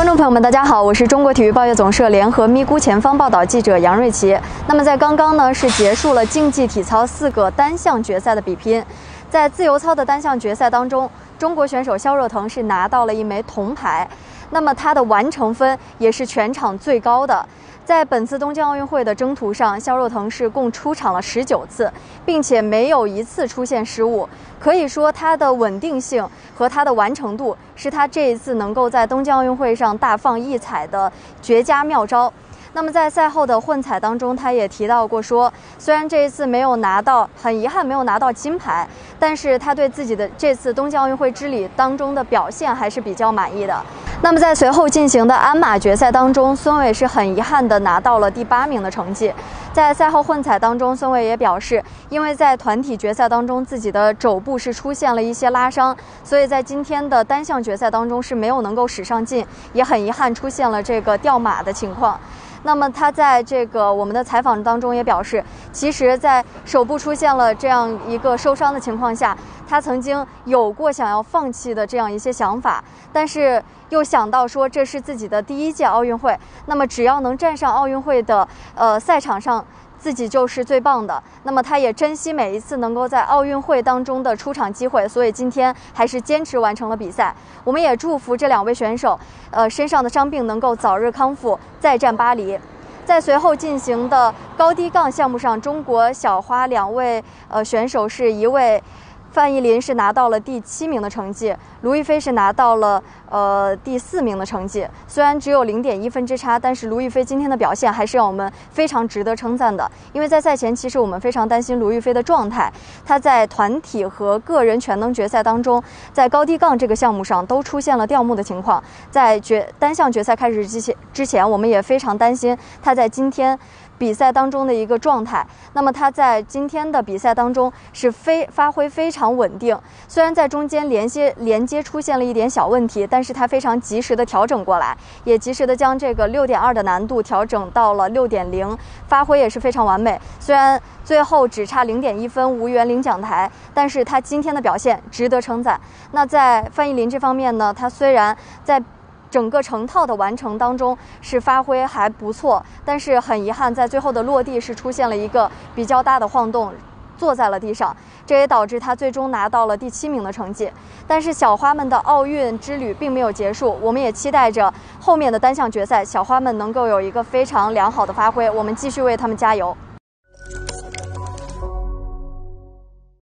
观众朋友们，大家好，我是中国体育报业总社联合咪咕前方报道记者杨瑞琪。那么在刚刚呢，是结束了竞技体操四个单项决赛的比拼。在自由操的单项决赛当中，中国选手肖若腾是拿到了一枚铜牌。那么他的完成分也是全场最高的。在本次东京奥运会的征途上，肖若腾是共出场了十九次，并且没有一次出现失误。可以说，他的稳定性和他的完成度是他这一次能够在东京奥运会上大放异彩的绝佳妙招。那么在赛后的混采当中，他也提到过说，虽然这一次没有拿到，很遗憾没有拿到金牌，但是他对自己的这次东京奥运会之旅当中的表现还是比较满意的。那么在随后进行的鞍马决赛当中，孙伟是很遗憾的拿到了第八名的成绩。在赛后混采当中，孙伟也表示，因为在团体决赛当中自己的肘部是出现了一些拉伤，所以在今天的单项决赛当中是没有能够使上劲，也很遗憾出现了这个掉马的情况。那么他在这个我们的采访当中也表示，其实，在手部出现了这样一个受伤的情况下，他曾经有过想要放弃的这样一些想法，但是又想到说这是自己的第一届奥运会，那么只要能站上奥运会的呃赛场上。自己就是最棒的，那么他也珍惜每一次能够在奥运会当中的出场机会，所以今天还是坚持完成了比赛。我们也祝福这两位选手，呃，身上的伤病能够早日康复，再战巴黎。在随后进行的高低杠项目上，中国小花两位呃选手是一位。范逸林是拿到了第七名的成绩，卢亦菲是拿到了呃第四名的成绩。虽然只有零点一分之差，但是卢亦菲今天的表现还是让我们非常值得称赞的。因为在赛前，其实我们非常担心卢亦菲的状态。她在团体和个人全能决赛当中，在高低杠这个项目上都出现了掉目的情况。在决单项决赛开始之前，之前我们也非常担心她在今天。比赛当中的一个状态，那么他在今天的比赛当中是非发挥非常稳定，虽然在中间连接连接出现了一点小问题，但是他非常及时的调整过来，也及时的将这个六点二的难度调整到了六点零，发挥也是非常完美。虽然最后只差零点一分无缘领奖台，但是他今天的表现值得称赞。那在范逸林这方面呢，他虽然在。整个成套的完成当中是发挥还不错，但是很遗憾，在最后的落地是出现了一个比较大的晃动，坐在了地上，这也导致他最终拿到了第七名的成绩。但是小花们的奥运之旅并没有结束，我们也期待着后面的单项决赛，小花们能够有一个非常良好的发挥，我们继续为他们加油。